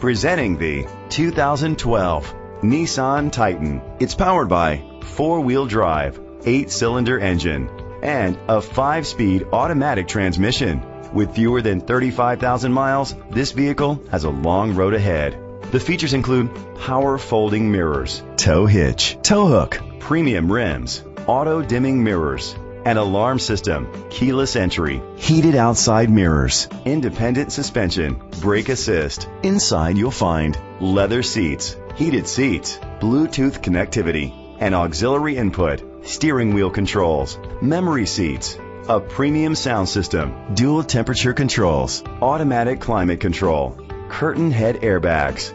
Presenting the 2012 Nissan Titan. It's powered by four-wheel drive, eight-cylinder engine, and a five-speed automatic transmission. With fewer than 35,000 miles, this vehicle has a long road ahead. The features include power folding mirrors, tow hitch, tow hook, premium rims, auto dimming mirrors, an alarm system, keyless entry, heated outside mirrors, independent suspension, brake assist. Inside you'll find leather seats, heated seats, Bluetooth connectivity, and auxiliary input, steering wheel controls, memory seats, a premium sound system, dual temperature controls, automatic climate control, curtain head airbags.